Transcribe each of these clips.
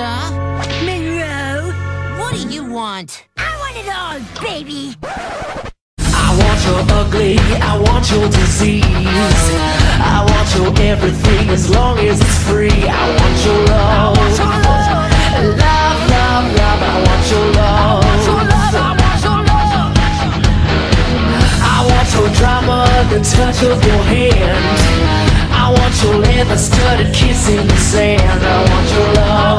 Monroe, What do you want? I want it all, baby. I want your ugly, I want your disease. I want your everything as long as it's free. I want your love. Love, love, love, I want your love. I want your drama, the touch of your hand. I want your leather studded kiss in the sand. I want your. Love,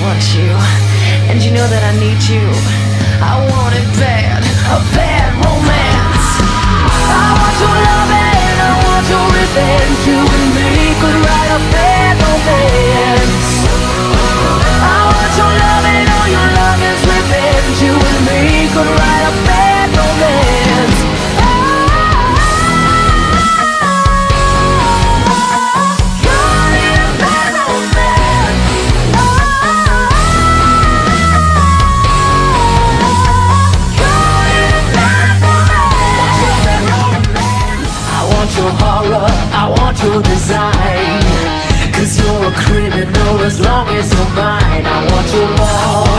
want you, and you know that I need you. I want it bad, a bad your horror, I want your design. Cause you're a criminal as long as you're mine. I want your love.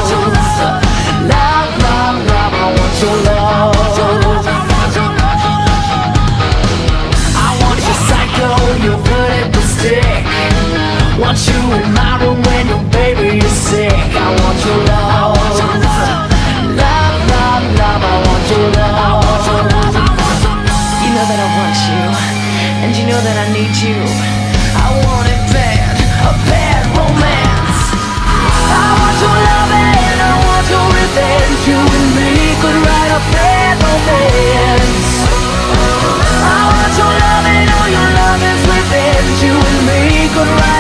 Love, love, love, I want your love. I want your psycho, your vertical stick. Want you in my and you know that I need you. I want it bad, a bad romance. I want your love and I want your revenge. You and me could write a bad romance. I want your love and all your love is revenge. You and me could write.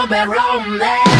to be romance.